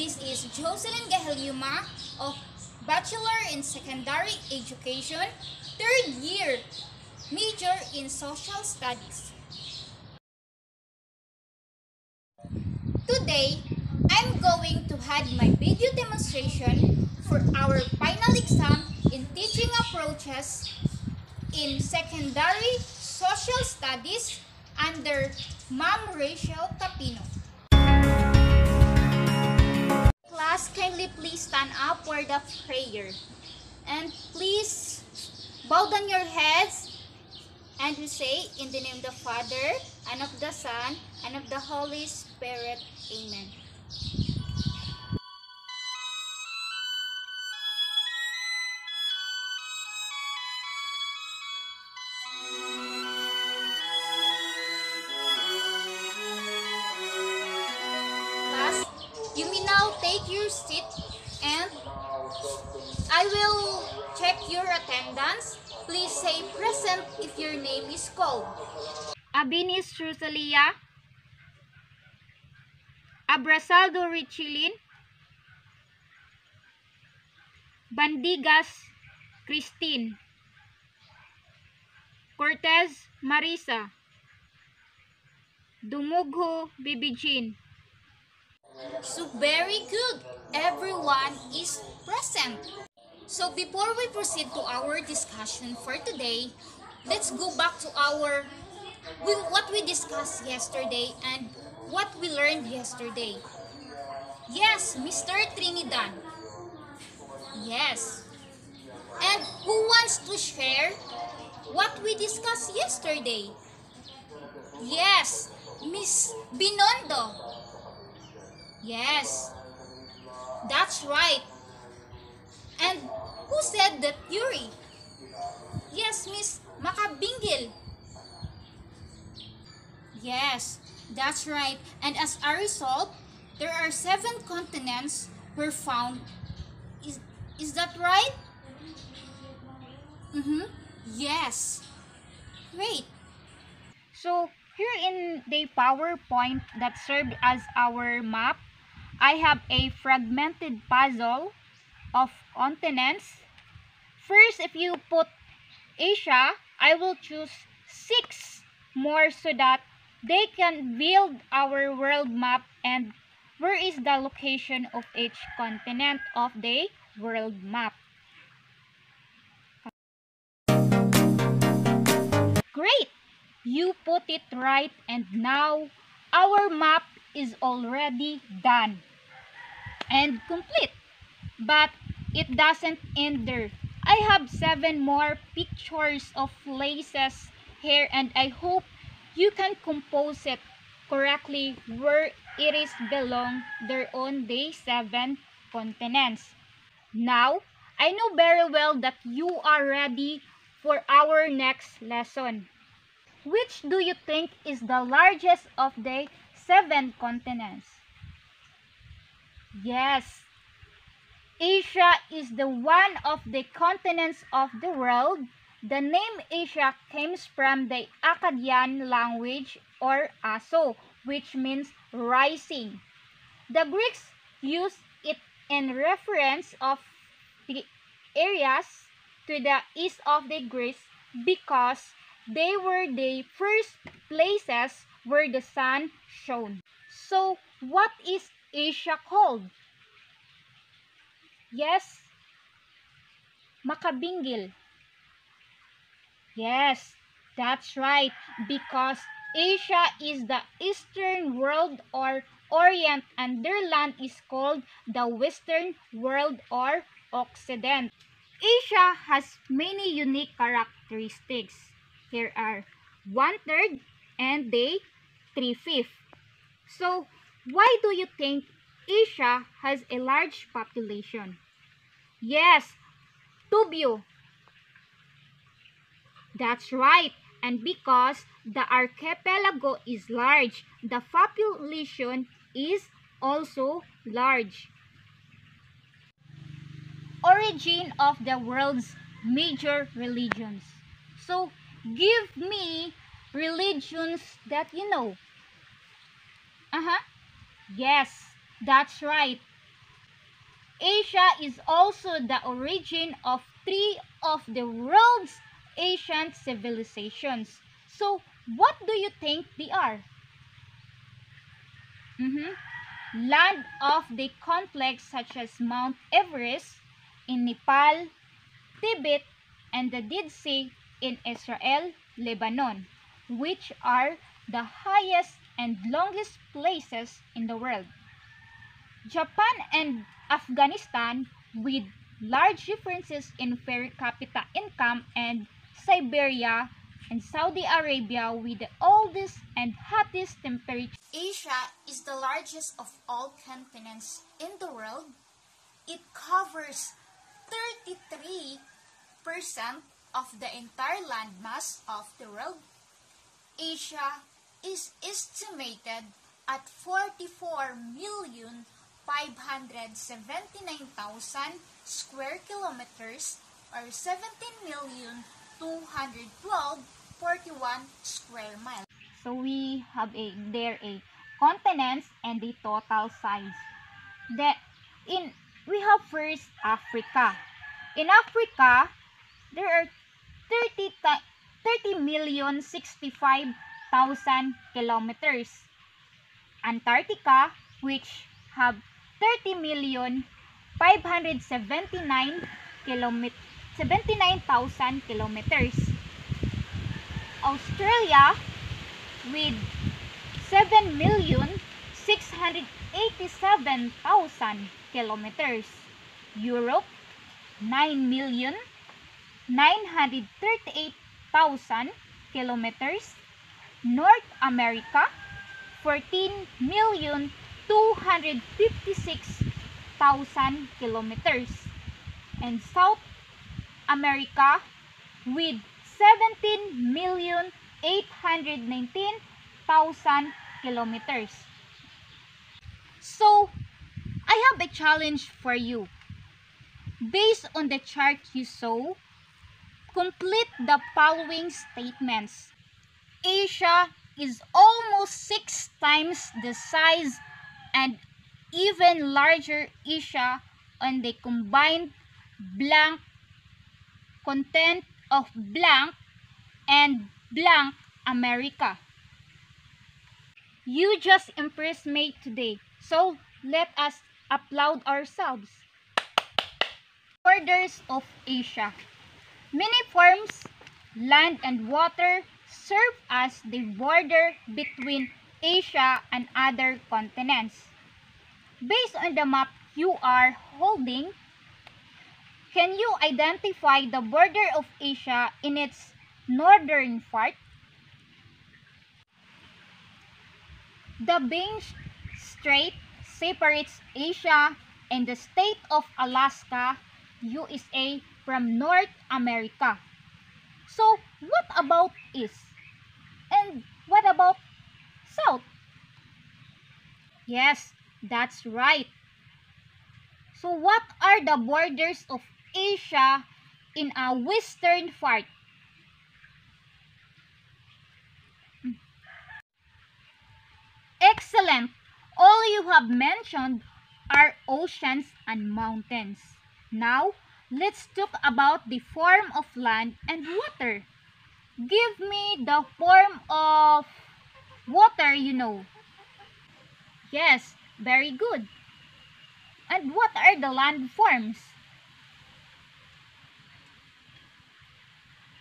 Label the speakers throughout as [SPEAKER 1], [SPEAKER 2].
[SPEAKER 1] This is Jocelyn Gajelloma of Bachelor in Secondary Education, third year, major in Social Studies. Today, I'm going to have my video demonstration for our final exam in teaching approaches in secondary social studies under Ma'am Rachel Capino. Kindly please stand up for the prayer. And please bow down your heads and we say, in the name of the Father, and of the Son, and of the Holy Spirit. Amen. Say present if your name is called.
[SPEAKER 2] Abinis Rosalia, Abrasaldo Richilin, Bandigas Christine, Cortez Marisa, Dumugho Bibijin,
[SPEAKER 1] So very good. Everyone is present. So before we proceed to our discussion for today, let's go back to our we, what we discussed yesterday and what we learned yesterday. Yes, Mr. Trinidad. Yes. And who wants to share what we discussed yesterday? Yes, Miss Binondo. Yes, that's right. And who said that theory? Yes, Miss Makabingil. Yes, that's right. And as a result, there are seven continents were found. Is, is that right? Mm-hmm. Yes. Great.
[SPEAKER 2] So, here in the PowerPoint that served as our map, I have a fragmented puzzle of continents. First, if you put Asia, I will choose six more so that they can build our world map and where is the location of each continent of the world map. Great! You put it right and now our map is already done and complete. But it doesn't end there. I have seven more pictures of places here and I hope you can compose it correctly where it is belong there on the seven continents. Now, I know very well that you are ready for our next lesson. Which do you think is the largest of the seven continents? Yes, Asia is the one of the continents of the world. The name Asia comes from the Akkadian language or Aso, which means rising. The Greeks used it in reference of the areas to the east of the Greece because they were the first places where the sun shone. So, what is Asia called? Yes, Makabingil. Yes, that's right, because Asia is the eastern world or Orient and their land is called the western world or Occident. Asia has many unique characteristics. Here are one-third and the three-fifth. So, why do you think Asia has a large population? Yes, Tubio. That's right. And because the archipelago is large, the population is also large. Origin of the world's major religions. So, give me religions that you know. Uh-huh. Yes, that's right. Asia is also the origin of three of the world's ancient civilizations. So, what do you think they are? Mhm. Land of the complex such as Mount Everest in Nepal, Tibet, and the Dead Sea in Israel, Lebanon, which are the highest and longest places in the world. Japan and Afghanistan with large differences in per capita income and Siberia and Saudi Arabia with the oldest and hottest temperature.
[SPEAKER 1] Asia is the largest of all continents in the world. It covers 33% of the entire landmass of the world. Asia is estimated at 44 million 579,000 square kilometers or 17 million 212.41 square miles.
[SPEAKER 2] So we have a there a continents and the total size. The in we have first Africa. In Africa, there are 30 ti- 30 million 65,000 kilometers. Antarctica, which have 30 million 579 kilomet 79,000 kilometers. Australia with 7 million 687,000 kilometers. Europe 9 million 938,000 kilometers. North America 14 million 256,000 kilometers. And South America with 17 million 819,000 kilometers. So, I have a challenge for you. Based on the chart you saw, complete the following statements. Asia is almost six times the size and even larger Asia on the combined blank content of blank and blank America. You just impressed me today. So let us applaud ourselves. Borders of Asia. Many forms, land and water serve as the border between Asia and other continents. Based on the map you are holding, can you identify the border of Asia in its northern part? The Bering Strait separates Asia and the state of Alaska, USA from North America. So, what about East? And what about South? Yes, that's right. So, what are the borders of Asia in a western part? Excellent! All you have mentioned are oceans and mountains. Now, let's talk about the form of land and water. Give me the form of water you know. Yes, very good. And what are the land forms?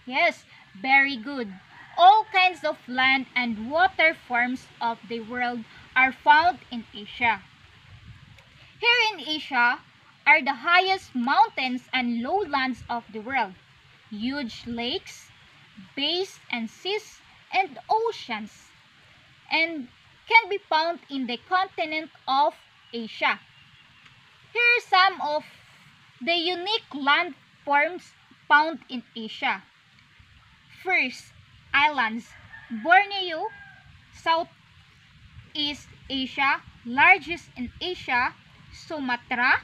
[SPEAKER 2] Yes, very good. All kinds of land and water forms of the world are found in Asia. Here in Asia are the highest mountains and lowlands of the world. Huge lakes, bays and seas and oceans. And can be found in the continent of Asia. Here are some of the unique landforms found in Asia. First, islands. Borneo, Southeast Asia, largest in Asia. Sumatra,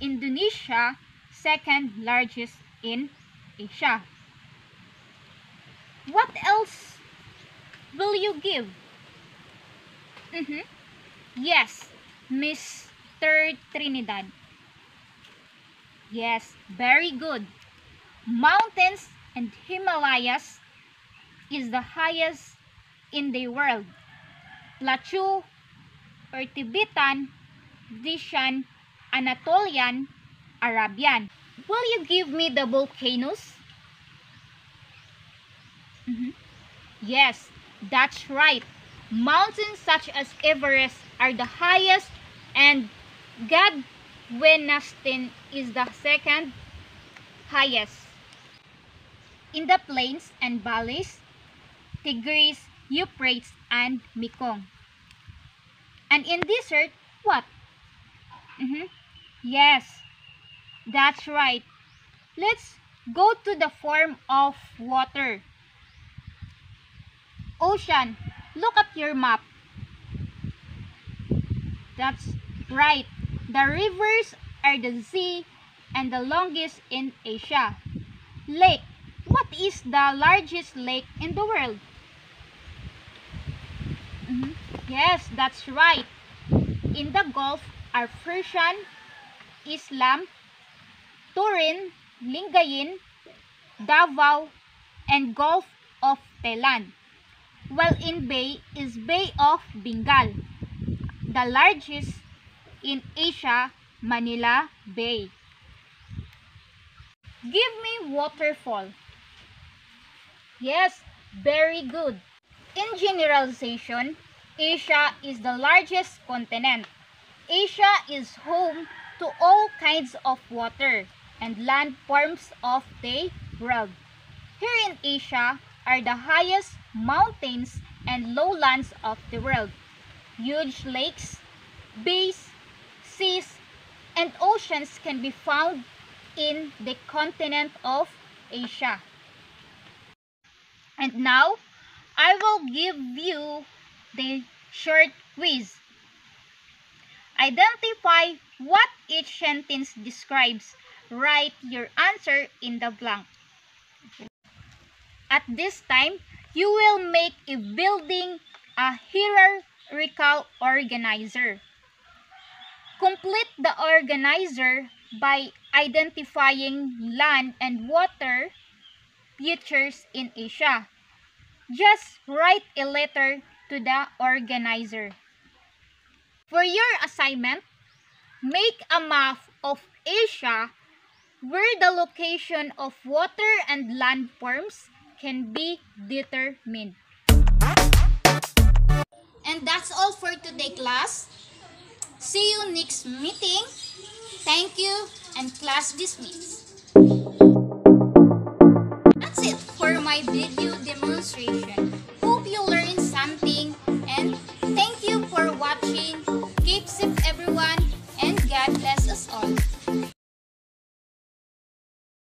[SPEAKER 2] Indonesia, second largest in Asia. What else will you give? Mm-hmm. Yes, Mr. Trinidad. Yes, very good. Mountains and Himalayas is the highest in the world. Plateau or Tibetan, Dishan, Anatolian, Arabian. Will you give me the volcanoes? Mhm. Yes, that's right. Mountains such as Everest are the highest and Godwin Austen is the second highest. In the plains and valleys, Tigris, Euphrates, and Mekong. And in desert, what? Mhm. Yes, that's right. Let's go to the form of water. Ocean, look at your map. That's right. The rivers are the sea and the longest in Asia. Lake, what is the largest lake in the world? Mhm. Yes, that's right. In the Gulf are Persian, Islam, Turin, Lingayen, Davao, and Gulf of Thailand. While in Bay is Bay of Bengal, the largest in Asia, Manila Bay. Give me waterfall. Yes, very good. In generalization, Asia is the largest continent. Asia is home to all kinds of water and land forms of the world. Here in Asia are the highest mountains and lowlands of the world. Huge lakes, bays, seas, and oceans can be found in the continent of Asia. And now, I will give you the short quiz. Identify what each sentence describes. Write your answer in the blank. At this time, you will make a building a hierarchical organizer. Complete the organizer by identifying land and water features in Asia. Just write a letter to the organizer. For your assignment, make a map of Asia where the location of water and land forms can be determined.
[SPEAKER 1] And that's all for today, class. See you next meeting. Thank you and class dismissed. That's it for my video demonstration